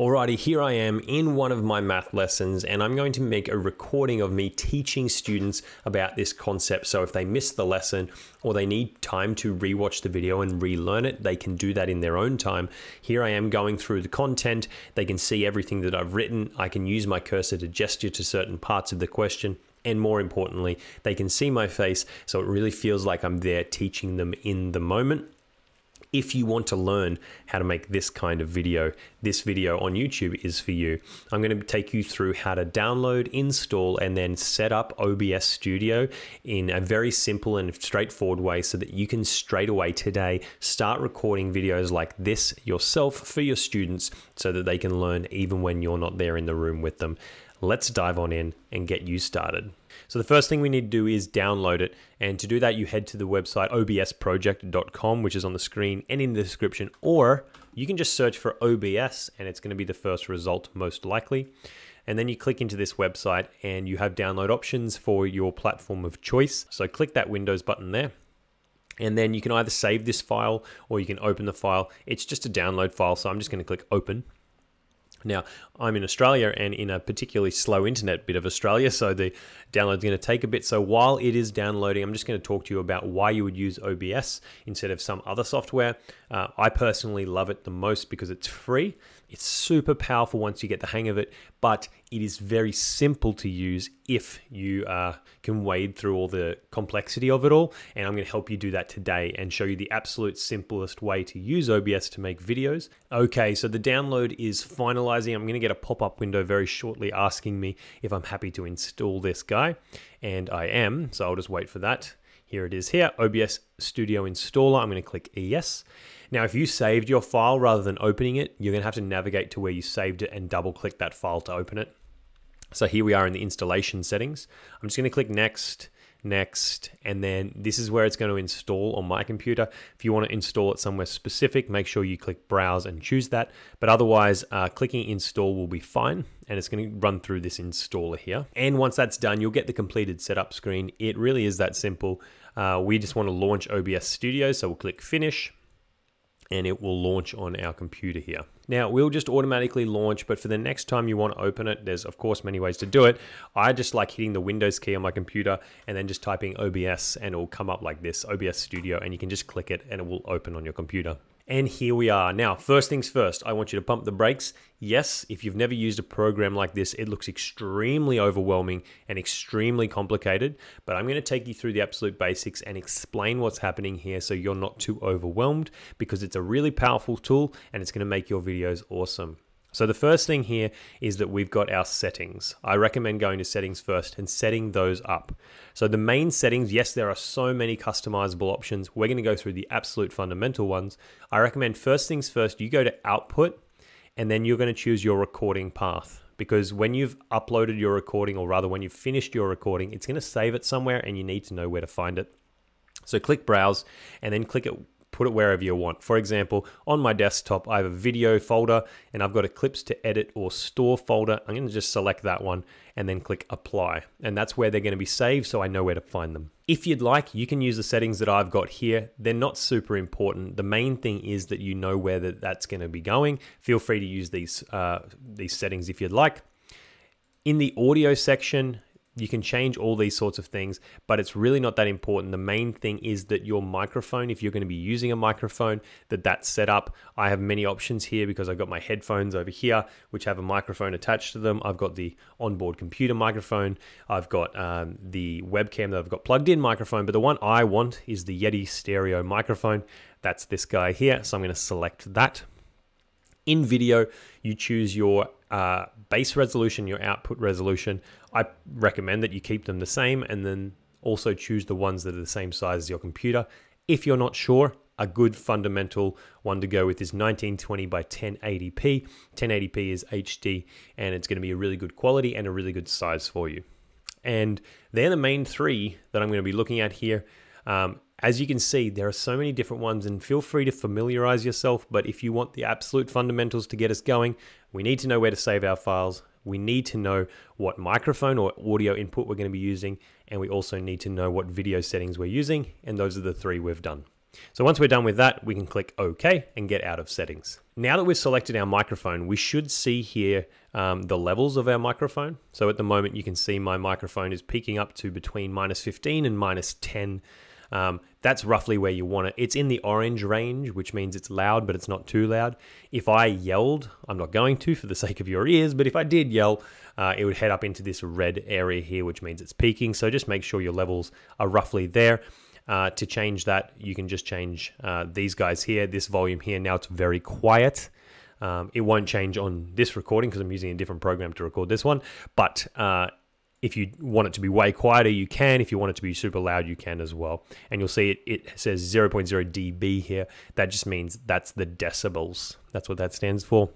Alrighty, here I am in one of my math lessons, and I'm going to make a recording of me teaching students about this concept. So if they miss the lesson or they need time to rewatch the video and relearn it, they can do that in their own time. Here I am going through the content. They can see everything that I've written. I can use my cursor to gesture to certain parts of the question. And more importantly, they can see my face, so it really feels like I'm there teaching them in the moment if you want to learn how to make this kind of video, this video on YouTube is for you. I'm going to take you through how to download, install, and then set up OBS Studio in a very simple and straightforward way so that you can straight away today start recording videos like this yourself for your students so that they can learn even when you're not there in the room with them. Let's dive on in and get you started. So the first thing we need to do is download it. And to do that, you head to the website obsproject.com, which is on the screen and in the description, or you can just search for OBS and it's going to be the first result most likely. And then you click into this website and you have download options for your platform of choice. So click that Windows button there. And then you can either save this file or you can open the file. It's just a download file, so I'm just going to click open. Now, I'm in Australia and in a particularly slow internet bit of Australia, so the download is going to take a bit. So while it is downloading, I'm just going to talk to you about why you would use OBS instead of some other software. Uh, I personally love it the most because it's free. It's super powerful once you get the hang of it, but it is very simple to use if you uh, can wade through all the complexity of it all. And I'm going to help you do that today and show you the absolute simplest way to use OBS to make videos. Okay, so the download is finalizing. I'm going to get a pop up window very shortly asking me if I'm happy to install this guy, and I am, so I'll just wait for that. Here it is here, OBS Studio Installer. I'm going to click yes. Now, if you saved your file rather than opening it, you're going to have to navigate to where you saved it and double click that file to open it. So here we are in the installation settings. I'm just going to click next, next, and then this is where it's going to install on my computer. If you want to install it somewhere specific, make sure you click browse and choose that. But otherwise, uh, clicking install will be fine and it's going to run through this installer here. And once that's done, you'll get the completed setup screen. It really is that simple. Uh, we just want to launch OBS Studio, so we'll click finish and it will launch on our computer here. Now, we'll just automatically launch, but for the next time you want to open it, there's of course many ways to do it. I just like hitting the Windows key on my computer and then just typing OBS and it will come up like this, OBS Studio, and you can just click it and it will open on your computer. And here we are. Now, first things first, I want you to pump the brakes. Yes, if you've never used a program like this, it looks extremely overwhelming and extremely complicated, but I'm going to take you through the absolute basics and explain what's happening here so you're not too overwhelmed because it's a really powerful tool and it's going to make your videos awesome. So the first thing here is that we've got our settings. I recommend going to settings first and setting those up. So the main settings, yes, there are so many customizable options. We're gonna go through the absolute fundamental ones. I recommend first things first, you go to output and then you're gonna choose your recording path because when you've uploaded your recording or rather when you've finished your recording, it's gonna save it somewhere and you need to know where to find it. So click browse and then click it put it wherever you want. For example, on my desktop, I have a video folder and I've got a clips to edit or store folder. I'm going to just select that one and then click apply. And that's where they're going to be saved so I know where to find them. If you'd like, you can use the settings that I've got here. They're not super important. The main thing is that you know where that that's going to be going. Feel free to use these, uh, these settings if you'd like. In the audio section, you can change all these sorts of things, but it's really not that important. The main thing is that your microphone, if you're going to be using a microphone, that that's set up. I have many options here because I've got my headphones over here, which have a microphone attached to them. I've got the onboard computer microphone. I've got um, the webcam that I've got plugged in microphone, but the one I want is the Yeti stereo microphone. That's this guy here. So I'm going to select that. In video, you choose your uh, base resolution, your output resolution. I recommend that you keep them the same and then also choose the ones that are the same size as your computer. If you're not sure, a good fundamental one to go with is 1920 by 1080p. 1080p is HD and it's going to be a really good quality and a really good size for you. And they're the main three that I'm going to be looking at here. Um, as you can see, there are so many different ones and feel free to familiarize yourself. But if you want the absolute fundamentals to get us going, we need to know where to save our files. We need to know what microphone or audio input we're going to be using. And we also need to know what video settings we're using. And those are the three we've done. So once we're done with that, we can click OK and get out of settings. Now that we've selected our microphone, we should see here um, the levels of our microphone. So at the moment, you can see my microphone is peaking up to between minus 15 and minus 10. Um, that's roughly where you want it. It's in the orange range, which means it's loud, but it's not too loud. If I yelled, I'm not going to for the sake of your ears, but if I did yell, uh, it would head up into this red area here, which means it's peaking. So just make sure your levels are roughly there. Uh, to change that, you can just change uh, these guys here, this volume here. Now it's very quiet. Um, it won't change on this recording because I'm using a different program to record this one. But uh, if you want it to be way quieter, you can. If you want it to be super loud, you can as well. And you'll see it, it says 0.0 dB here. That just means that's the decibels. That's what that stands for.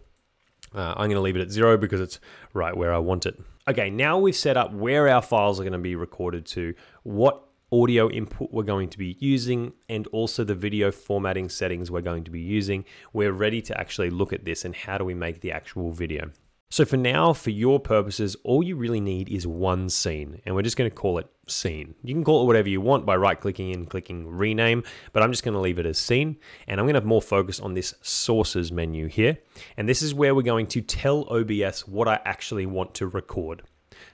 Uh, I'm going to leave it at zero because it's right where I want it. Okay, now we've set up where our files are going to be recorded to, what audio input we're going to be using and also the video formatting settings we're going to be using. We're ready to actually look at this and how do we make the actual video. So for now, for your purposes, all you really need is one scene, and we're just going to call it scene. You can call it whatever you want by right-clicking and clicking rename, but I'm just going to leave it as scene, and I'm going to have more focus on this sources menu here, and this is where we're going to tell OBS what I actually want to record.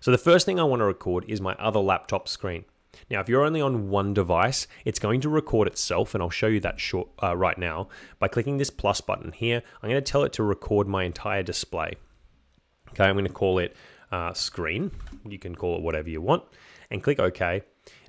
So the first thing I want to record is my other laptop screen. Now, if you're only on one device, it's going to record itself, and I'll show you that short uh, right now. By clicking this plus button here, I'm going to tell it to record my entire display. Okay, I'm going to call it uh, screen. You can call it whatever you want, and click OK.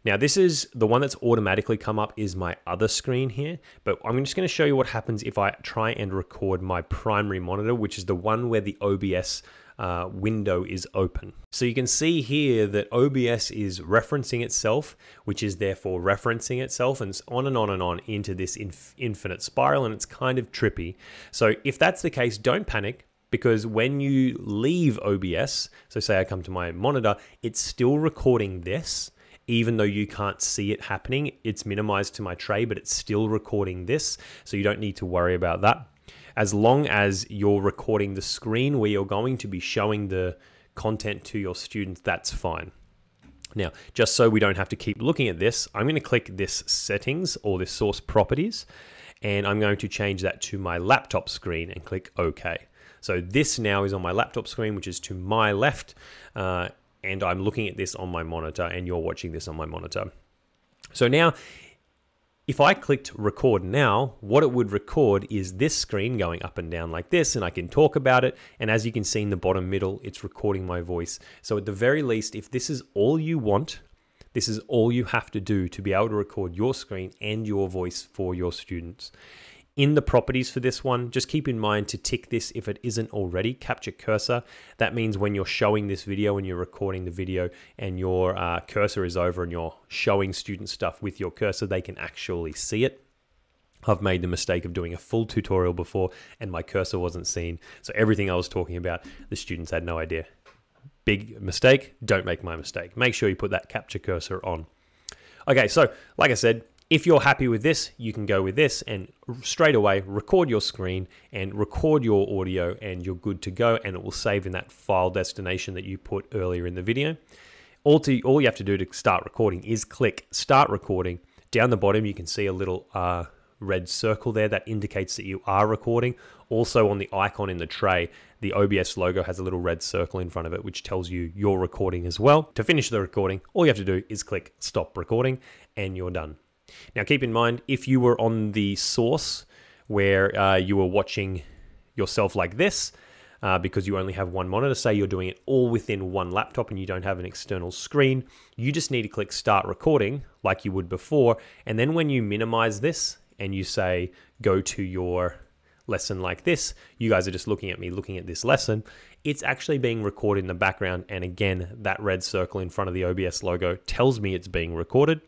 Now this is the one that's automatically come up is my other screen here, but I'm just going to show you what happens if I try and record my primary monitor, which is the one where the OBS uh, window is open. So you can see here that OBS is referencing itself, which is therefore referencing itself, and it's on and on and on into this inf infinite spiral, and it's kind of trippy. So if that's the case, don't panic because when you leave OBS, so say I come to my monitor, it's still recording this, even though you can't see it happening. It's minimized to my tray, but it's still recording this, so you don't need to worry about that as long as you're recording the screen where you're going to be showing the content to your students, that's fine. Now, just so we don't have to keep looking at this, I'm going to click this settings or this source properties, and I'm going to change that to my laptop screen and click OK. So this now is on my laptop screen, which is to my left, uh, and I'm looking at this on my monitor, and you're watching this on my monitor. So now if I clicked record now, what it would record is this screen going up and down like this, and I can talk about it. And as you can see in the bottom middle, it's recording my voice. So at the very least, if this is all you want, this is all you have to do to be able to record your screen and your voice for your students. In the properties for this one, just keep in mind to tick this if it isn't already, capture cursor. That means when you're showing this video and you're recording the video and your uh, cursor is over and you're showing student stuff with your cursor, they can actually see it. I've made the mistake of doing a full tutorial before and my cursor wasn't seen. So everything I was talking about, the students had no idea. Big mistake, don't make my mistake. Make sure you put that capture cursor on. Okay, so like I said, if you're happy with this, you can go with this and straight away record your screen and record your audio and you're good to go and it will save in that file destination that you put earlier in the video. All, to, all you have to do to start recording is click start recording. Down the bottom you can see a little uh, red circle there that indicates that you are recording. Also on the icon in the tray, the OBS logo has a little red circle in front of it, which tells you you're recording as well. To finish the recording, all you have to do is click stop recording and you're done. Now, keep in mind, if you were on the source where uh, you were watching yourself like this, uh, because you only have one monitor, say you're doing it all within one laptop and you don't have an external screen, you just need to click start recording like you would before. And then when you minimize this and you say go to your lesson like this, you guys are just looking at me looking at this lesson, it's actually being recorded in the background. And again, that red circle in front of the OBS logo tells me it's being recorded.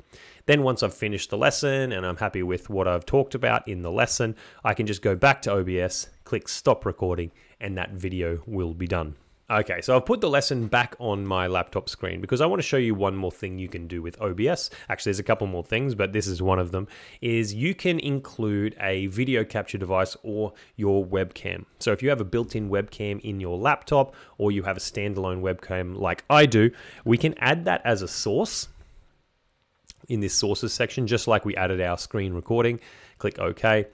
Then once I've finished the lesson and I'm happy with what I've talked about in the lesson, I can just go back to OBS, click stop recording, and that video will be done. Okay, so I've put the lesson back on my laptop screen because I want to show you one more thing you can do with OBS. Actually, there's a couple more things, but this is one of them, is you can include a video capture device or your webcam. So if you have a built-in webcam in your laptop or you have a standalone webcam like I do, we can add that as a source in this sources section, just like we added our screen recording. Click OK.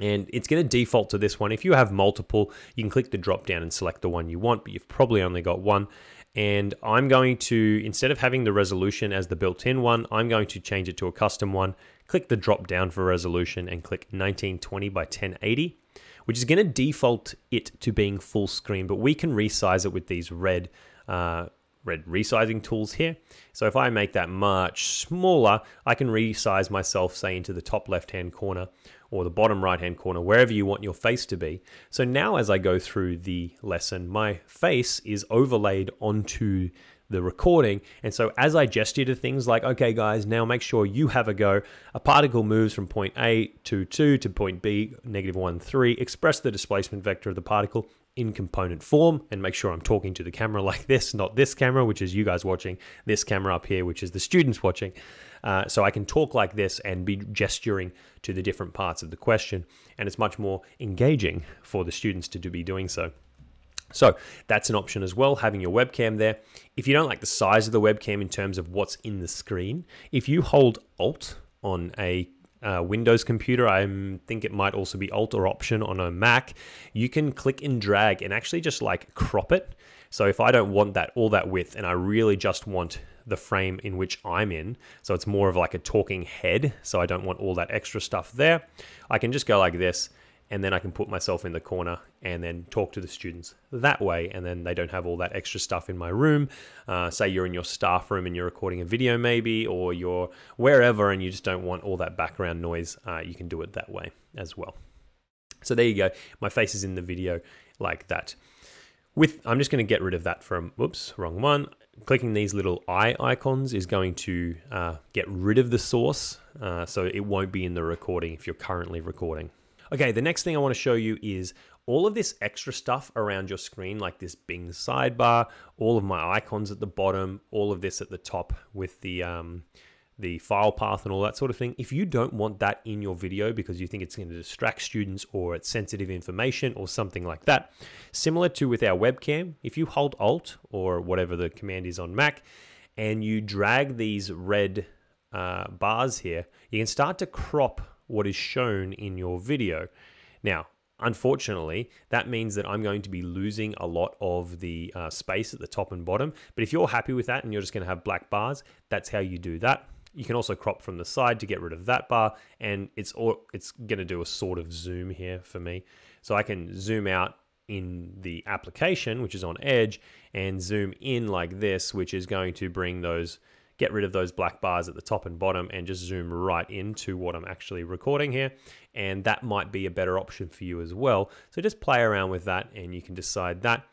And it's going to default to this one. If you have multiple, you can click the drop down and select the one you want, but you've probably only got one. And I'm going to, instead of having the resolution as the built-in one, I'm going to change it to a custom one. Click the drop down for resolution and click 1920 by 1080, which is going to default it to being full screen, but we can resize it with these red uh, red resizing tools here. So if I make that much smaller, I can resize myself, say, into the top left-hand corner or the bottom right-hand corner, wherever you want your face to be. So now as I go through the lesson, my face is overlaid onto the recording. And so as I gesture to things like, okay, guys, now make sure you have a go. A particle moves from point A, 2, 2 to point B, negative 1, 3. Express the displacement vector of the particle in component form and make sure I'm talking to the camera like this, not this camera, which is you guys watching, this camera up here, which is the students watching. Uh, so I can talk like this and be gesturing to the different parts of the question, and it's much more engaging for the students to be doing so. So that's an option as well, having your webcam there. If you don't like the size of the webcam in terms of what's in the screen, if you hold Alt on a uh, Windows computer, I think it might also be Alt or Option on a Mac, you can click and drag and actually just like crop it. So if I don't want that all that width and I really just want the frame in which I'm in, so it's more of like a talking head, so I don't want all that extra stuff there, I can just go like this and then I can put myself in the corner and then talk to the students that way, and then they don't have all that extra stuff in my room. Uh, say you're in your staff room and you're recording a video, maybe, or you're wherever and you just don't want all that background noise, uh, you can do it that way as well. So there you go. My face is in the video like that. With I'm just going to get rid of that from, whoops, wrong one. Clicking these little eye icons is going to uh, get rid of the source, uh, so it won't be in the recording if you're currently recording. Okay, the next thing I want to show you is all of this extra stuff around your screen, like this Bing sidebar, all of my icons at the bottom, all of this at the top with the um, the file path and all that sort of thing. If you don't want that in your video because you think it's going to distract students or it's sensitive information or something like that, similar to with our webcam, if you hold Alt or whatever the command is on Mac and you drag these red uh, bars here, you can start to crop what is shown in your video. Now, unfortunately, that means that I'm going to be losing a lot of the uh, space at the top and bottom. But if you're happy with that and you're just going to have black bars, that's how you do that. You can also crop from the side to get rid of that bar, and it's all, it's going to do a sort of zoom here for me. So I can zoom out in the application, which is on Edge, and zoom in like this, which is going to bring those get rid of those black bars at the top and bottom and just zoom right into what I'm actually recording here. And that might be a better option for you as well. So just play around with that and you can decide that.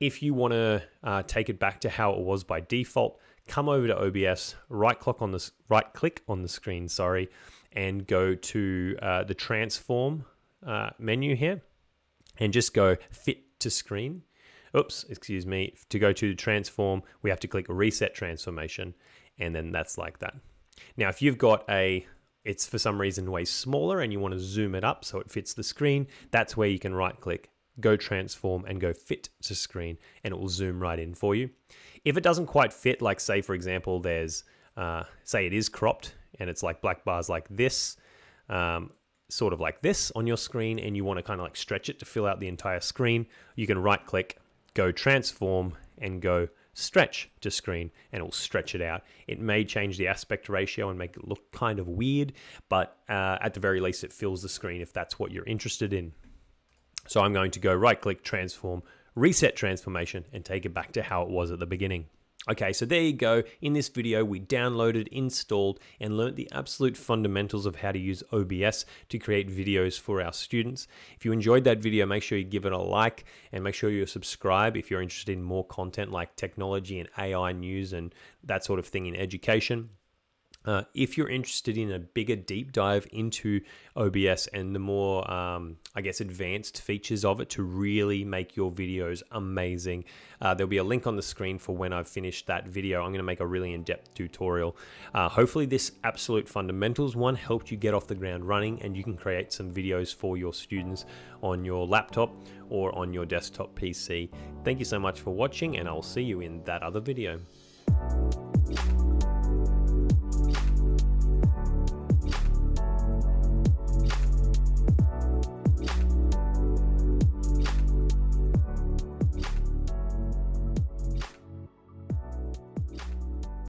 If you want to uh, take it back to how it was by default, come over to OBS, right click on this, right click on the screen, sorry, and go to uh, the transform uh, menu here, and just go fit to screen. Oops, excuse me. To go to transform, we have to click reset transformation, and then that's like that. Now, if you've got a, it's for some reason way smaller and you want to zoom it up so it fits the screen, that's where you can right click, go transform and go fit to screen and it will zoom right in for you. If it doesn't quite fit, like say for example, there's, uh, say it is cropped and it's like black bars like this, um, sort of like this on your screen and you want to kind of like stretch it to fill out the entire screen, you can right click, go transform and go stretch to screen and it will stretch it out. It may change the aspect ratio and make it look kind of weird, but uh, at the very least, it fills the screen if that's what you're interested in. So I'm going to go right click, transform, reset transformation, and take it back to how it was at the beginning. Okay, so there you go. In this video, we downloaded, installed, and learnt the absolute fundamentals of how to use OBS to create videos for our students. If you enjoyed that video, make sure you give it a like and make sure you subscribe if you're interested in more content like technology and AI news and that sort of thing in education. Uh, if you're interested in a bigger deep dive into OBS and the more, um, I guess, advanced features of it to really make your videos amazing, uh, there'll be a link on the screen for when I've finished that video. I'm going to make a really in depth tutorial. Uh, hopefully, this absolute fundamentals one helped you get off the ground running and you can create some videos for your students on your laptop or on your desktop PC. Thank you so much for watching, and I'll see you in that other video.